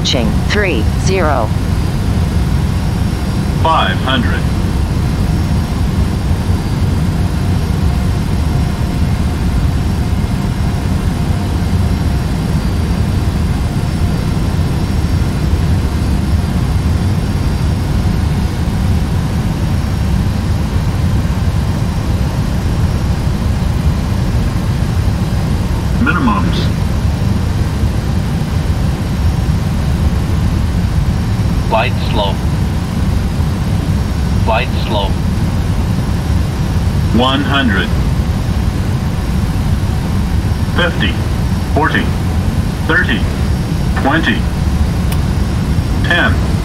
Approaching. Three, zero. 500. Minimums. Glide slope. Glide slope. 100. 50. 40. 30. 20. 10.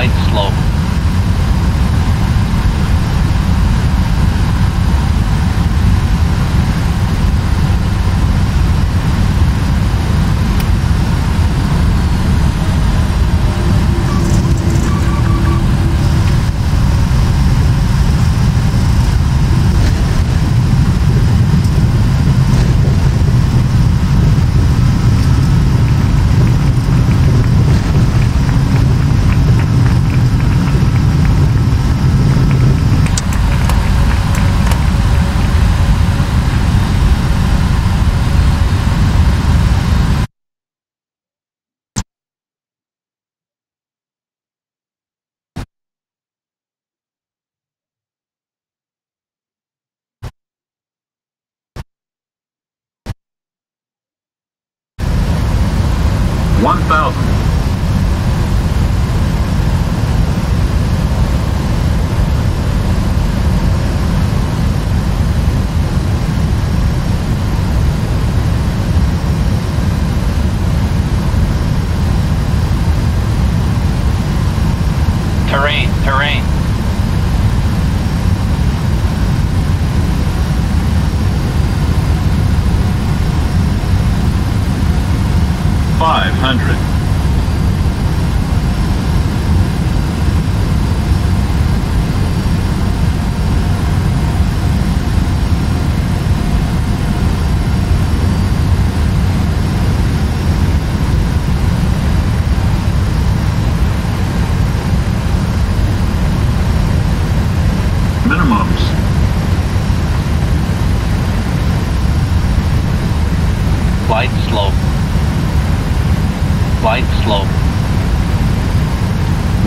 Glide slope.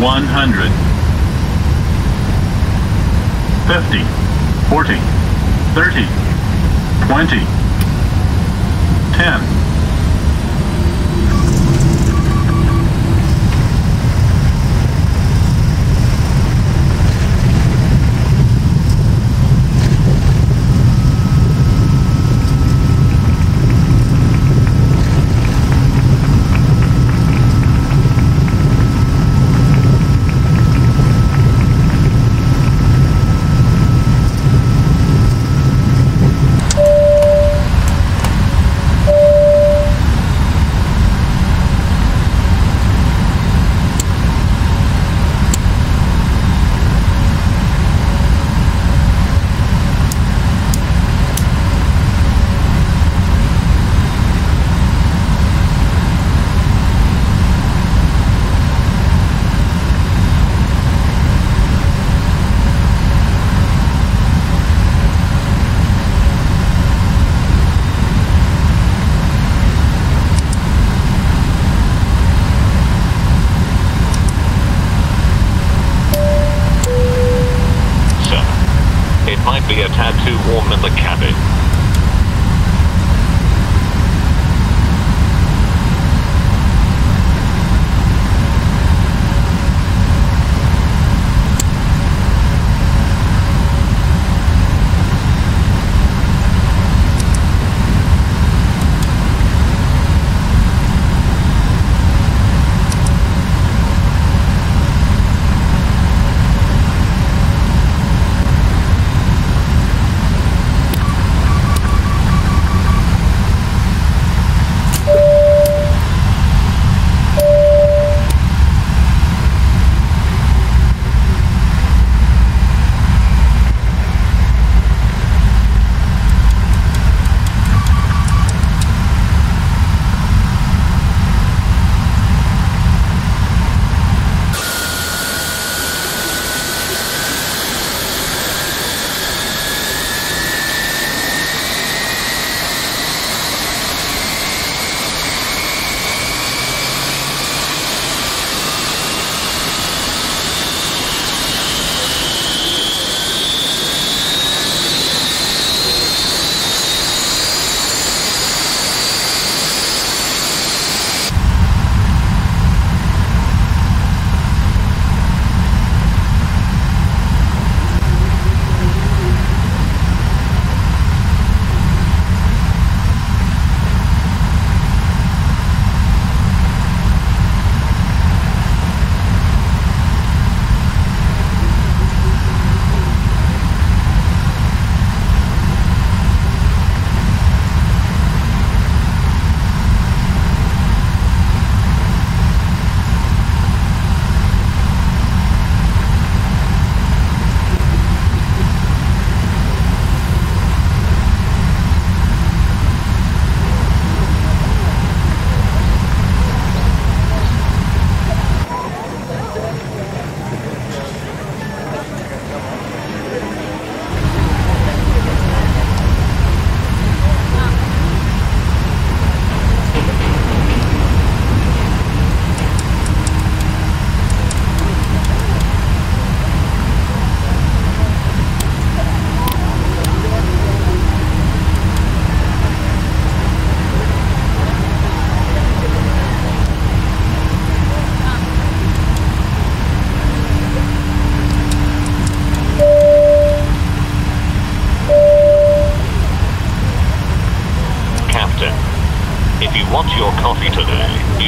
100 50 40 30 20 10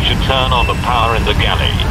should turn on the power in the galley.